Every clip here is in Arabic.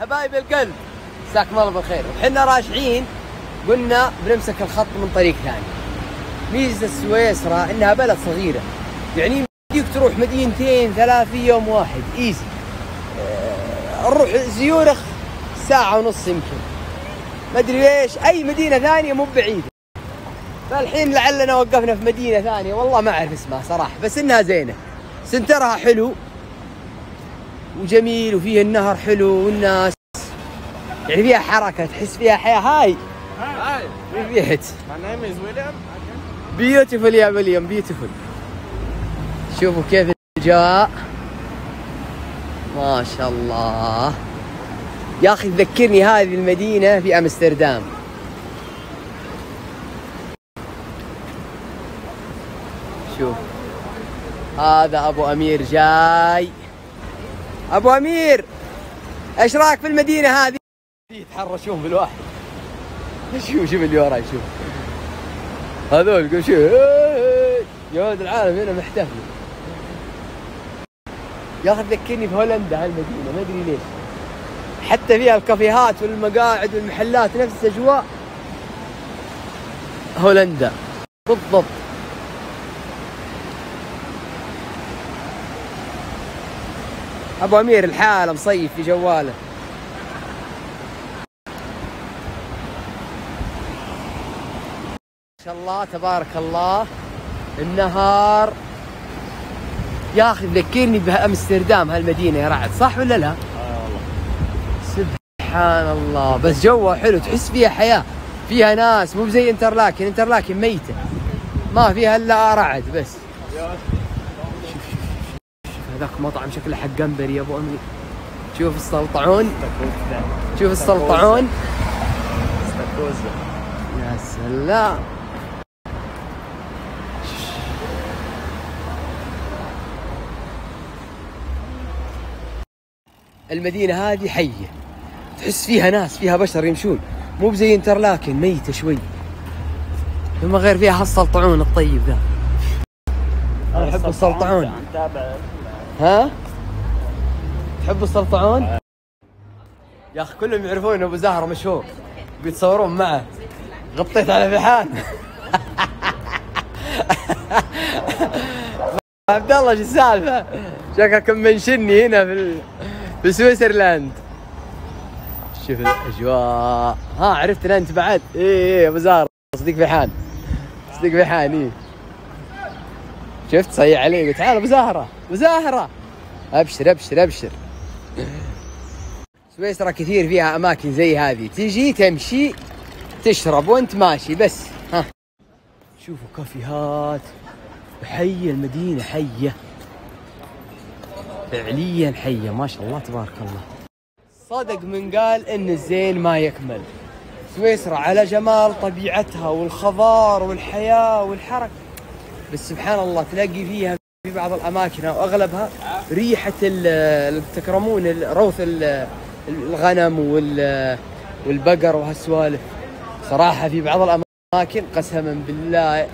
حبايب القلب مساكم الله بالخير. وحنا راجعين قلنا بنمسك الخط من طريق ثاني. ميزة سويسرا إنها بلد صغيرة. يعني يمديك تروح مدينتين ثلاث في يوم واحد. إيزي. آه، نروح زيورخ ساعة ونص يمكن. ما أدري ليش أي مدينة ثانية مو بعيدة. فالحين لعلنا وقفنا في مدينة ثانية. والله ما أعرف اسمها صراحة بس إنها زينة. center ها حلو. وجميل وفيه النهر حلو والناس. يعني فيها حركة تحس فيها حياة. Hi. my name is William. beautiful يا ويليام beautiful شوفوا كيف الجو ما شاء الله. يا أخي تذكرني هذه المدينة في أمستردام. شوف. هذا أبو أمير جاي. أبو أمير إيش رأيك في المدينة هذه؟ يتحرشون بالواحد. شوف شوف اللي وراي؟ شوف هذول قول شوف يا ولد العالم هنا محتفل. يا أخي تذكرني بهولندا هالمدينه ما أدري ليش. حتى فيها الكافيهات والمقاعد والمحلات نفس اجواء هولندا. بالضبط. أبو أمير الحالة مصيف في جواله. ما شاء الله تبارك الله النهار. يا أخي تذكرني بأمستردام هالمدينة يا رعد صح ولا لا؟ سبحان الله بس جوها حلو تحس فيها حياة فيها ناس مو زي انترلاكن انترلاكن ميتة. ما فيها إلا رعد بس شوف شوف شوف شوف هذاك مطعم شكله حق جمبري يا ابو امير شوف السلطعون شوف السلطعون يا سلام. المدينة هذه حية. تحس فيها ناس فيها بشر يمشون. مو بزي انترلاكن ميتة شوي. ثم غير فيها هالسلطعون الطيب ذا. أنا أحب السلطعون ها؟ تحب السلطعون؟ يا أخي كلهم يعرفون أبو زهره مشهور بيتصورون معه. غطيت على فحان عبد الله شو السالفة؟ شكلك منشني هنا في ال... في سويسرلاند. شوف الأجواء. ها عرفتنا انت بعد؟ إيه إيه أبو زهره صديق فحان صديق فحان إيه. شفت؟ صيح علي. قلت تعال ابو زهره ابو زهره أبشر أبشر أبشر. سويسرا كثير فيها أماكن زي هذه. تجي تمشي تشرب وأنت ماشي بس. ها. شوفوا كافيهات. حية المدينة حية. فعليا حية. ما شاء الله تبارك الله. صدق من قال إن الزين ما يكمل. سويسرا على جمال طبيعتها والخضار والحياة والحركة. بس سبحان الله تلاقي فيها في بعض الأماكن أو أغلبها ريحة ال- ال- تكرمون ال- روث ال- الغنم وال- والبقر وهالسوالف. صراحة في بعض الأماكن قسما بالله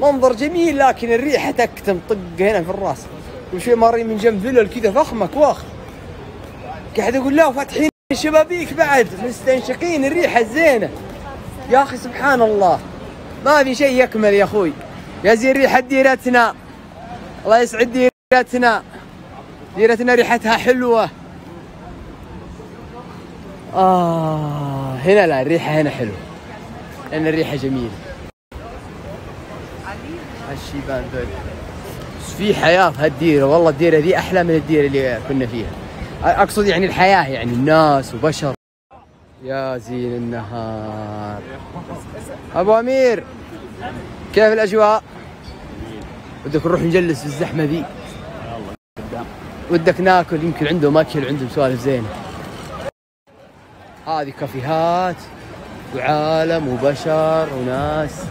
منظر جميل لكن الريحة تكتم طق هنا في الراس. وشي مارين من جنب فلل كذا فخمه كواخ قاعد أقول لا وفاتحين الشبابيك بعد. مستنشقين الريحة الزينه يا أخي سبحان الله. ما في شيء يكمل يا أخوي. يا زين ريحة ديرتنا. الله يسعد ديرتنا. ديرتنا ريحتها حلوة. آه هنا لا الريحة هنا حلوة. لأن الريحة جميلة. هالشيبان ذول. في حياة في هالديرة. والله الديرة ذي أحلى من الديرة اللي كنا فيها. أقصد يعني الحياة يعني الناس وبشر. يا زين النهار. أبو أمير كيف الأجواء؟ ودك نروح نجلس في الزحمة ذي. ودك ناكل يمكن عندهم أكل عندهم سوالف زينة. هذه كافيهات وعالم وبشر وناس.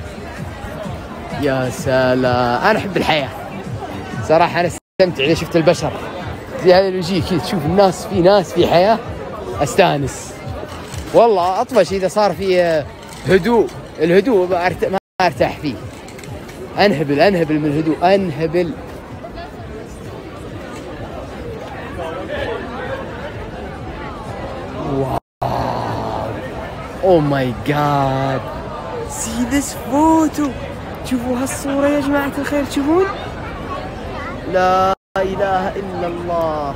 يا سلام. أنا أحب الحياة. صراحة أنا استمتع إذا شفت البشر. زي هذا اللي كذا تشوف الناس في ناس في حياة. أستانس. والله أطفش إذا صار في آه، هدوء. الهدوء ما أرتاح فيه. انهبل انهبل من الهدوء. انهبل oh my God see this photo شوفوا هالصورة يا جماعة الخير. تشوفون لا إله إلا الله.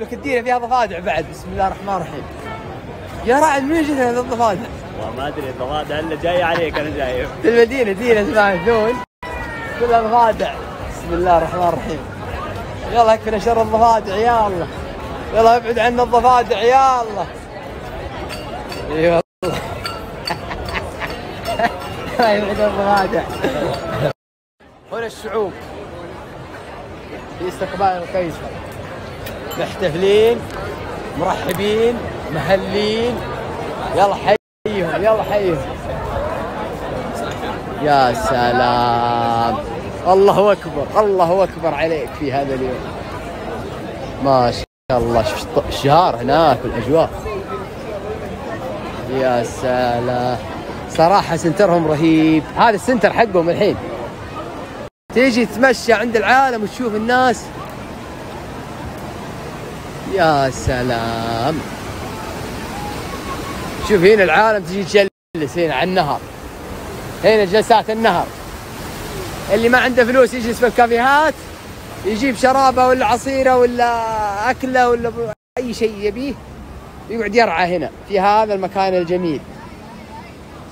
لك ادينا فيها ضفادع بعد. بسم الله الرحمن الرحيم. يا رعد من جت هذه الضفادع؟ والله ما أدري الضفادع الا جاي عليك أنا جاي. في المدينة دينا اسمها الذون كلها ضفادع بسم الله الرحمن الرحيم. يلا يكفينا شر الضفادع يا الله. يلا ابعد عنا الضفادع يا الله. إي والله. يبعد الضفادع. هنا الشعوب. في استقبال القيصر. محتفلين مرحبين مهلين. يلا حيهم يلا حيهم يا سلام. الله أكبر الله أكبر عليك في هذا اليوم. ما شاء الله الشهر هناك والأجواء. يا سلام. صراحة سنترهم رهيب. هذا السنتر حقهم الحين. تيجي تتمشى عند العالم وتشوف الناس. يا سلام. شوف هنا العالم تجي تجلس هنا على النهر. هنا جلسات النهر. اللي ما عنده فلوس يجلس في الكافيهات يجيب شرابة ولا عصيرة ولا أكلة ولا أي شيء يبيه يقعد يرعى هنا في هذا المكان الجميل.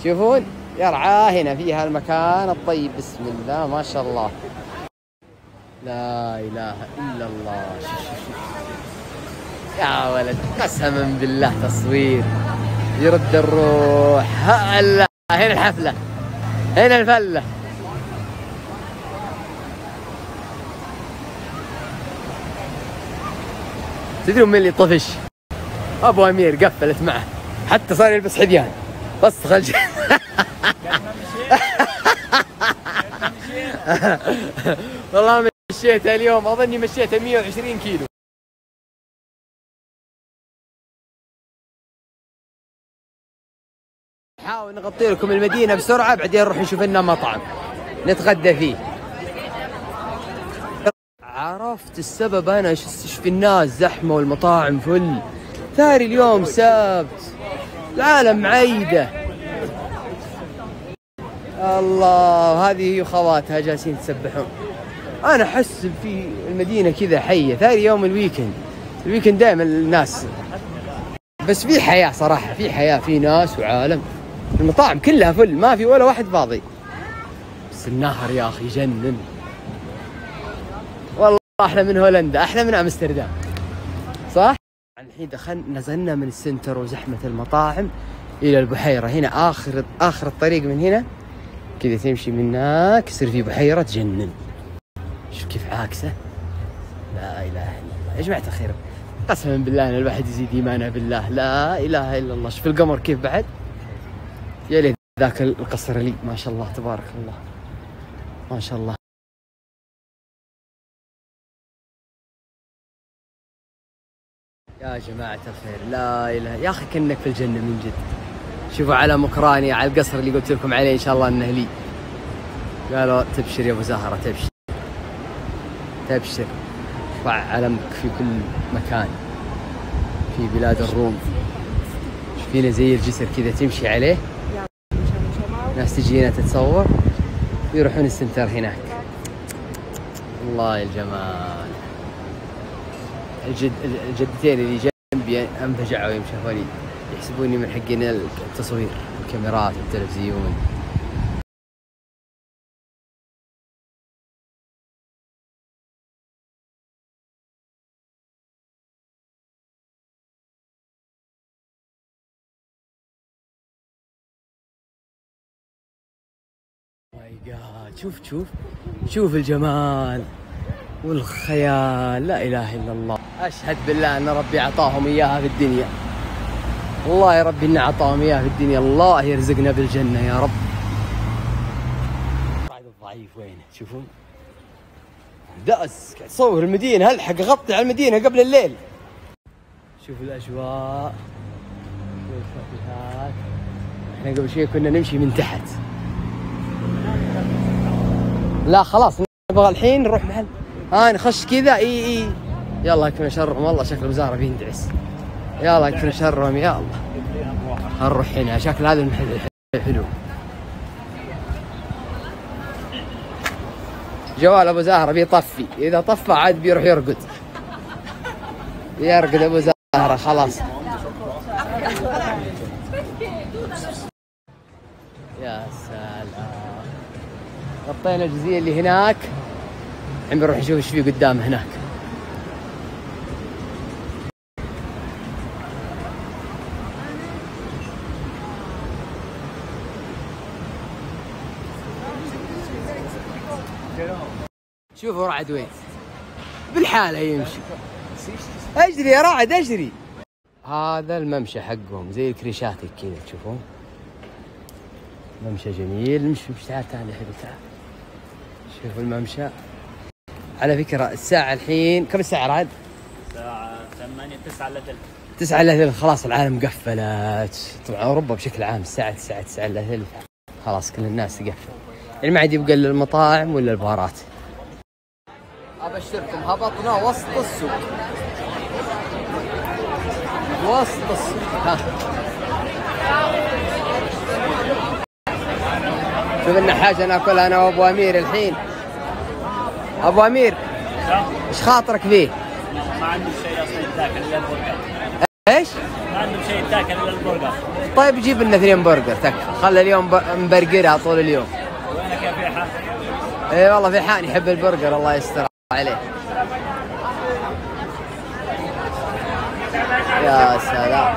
تشوفون يرعى هنا في هالمكان الطيب. بسم الله ما شاء الله. لا إله إلا الله. شوف شوف شوف. يا ولد قسما بالله تصوير. يرد الروح. هلا هنا الحفلة هنا الفلة. تدرون من اللي طفش؟ أبو أمير قفلت معه. حتى صار يلبس حذيان بس خلج والله مشيت اليوم أظني مشيت 120 كيلو. نحاول نغطي لكم المدينة بسرعة بعدين نروح نشوف لنا مطعم نتغدى فيه. عرفت السبب أنا؟ إيش في الناس؟ زحمة والمطاعم full. ثاني اليوم سبت. العالم معيدة. الله هذه هي خواتها جالسين يتسبحون أنا أحس في المدينة كذا حية. ثاني يوم ال weekend. ال weekend دائما الناس بس في حياة صراحة في حياة في ناس وعالم. المطاعم كلها full ما في ولا واحد فاضي. بس النهر يا أخي يجنن والله أحلى من هولندا أحلى من أمستردام. صح؟ الحين دخلنا نزلنا من السنتر وزحمة المطاعم إلى البحيرة. هنا آخر آخر الطريق من هنا. كذا تمشي من هناك يصير في بحيرة تجنن. شوف كيف عاكسة. لا إله إلا الله. يا جماعة الخير قسما بالله إن الواحد يزيد إيمانه بالله. لا إله إلا الله. شوف القمر كيف بعد. يا ليت ذاك القصر لي. ما شاء الله تبارك الله. ما شاء الله. يا جماعة الخير لا إله. يا أخي كأنك في الجنة من جد. شوفوا علم أوكرانيا على القصر اللي قلت لكم عليه إن شاء الله أنه لي. قالوا تبشر يا أبو زهرة تبشر. تبشر. ضع علمك في كل مكان. في بلاد الروم. فينا زي الجسر كذا تمشي عليه. ناس تجي هنا تتصور ويروحون السنتر هناك. الله يا الجمال الجد الجدتين اللي جنبي انفجعوا يوم شافوني يحسبوني من حقين التصوير الكاميرات والتلفزيون جاد شوف شوف شوف الجمال والخيال. لا إله إلا الله. أشهد بالله أن ربي أعطاهم إياها في الدنيا. والله يا ربي ان أعطاهم إياها في الدنيا. الله يرزقنا بالجنة يا رب. الصعيد الضعيف وينه تشوفون دأس. تصور المدينة. الحق غطي على المدينة قبل الليل. شوف الأجواء. والكافيهات إحنا قبل شوي كنا نمشي من تحت. لا خلاص نبغى الحين نروح محل. ها نخش كذا إي إي. يلا يكفينا شرهم. والله شكل الوزارة بيندعس. يلا يكفينا شرهم. يا الله نروح هنا. شكل هذا المحل حلو. جوال أبو زهره بيطفي. إذا طفى عاد بيروح يرقد. يرقد أبو زهره خلاص. يا غطينا الجزئيه اللي هناك. الحين بنروح نشوف إيش في قدام هناك. شوفوا رعد وين. بالحالة يمشي. أجري يا رعد أجري. هذا الممشى حقهم زي الكريشاتي كذا تشوفون؟ ممشى جميل مش مش تعال تعال يا حبيبي تعال. شوفوا الممشى. على فكرة الساعة الحين كم الساعة رعد؟ الساعة 8 9 الا ثلث تسعة الا ثلث. خلاص العالم قفلت طبعا أوروبا بشكل عام الساعة تسعة تسعة الا ثلث. خلاص كل الناس تقفل. يعني ما عاد يبقى إلا المطاعم ولا البارات أبشركم هبطنا وسط السوق. وسط السوق. ها. شوف لنا حاجة ناكلها أنا وأبو أمير الحين. أبو أمير إيش خاطرك فيه؟ ما عندهم شيء أصلا يتاكل إلا البرجر. إيش؟ ما عندهم شيء يتاكل إلا البرجر. طيب جيب لنا اثنين برجر تكفى خلى اليوم مبرجرها طول اليوم. وينك يا فيحة؟ اي والله في حان يحب البرجر الله يستر عليه. يا سلام.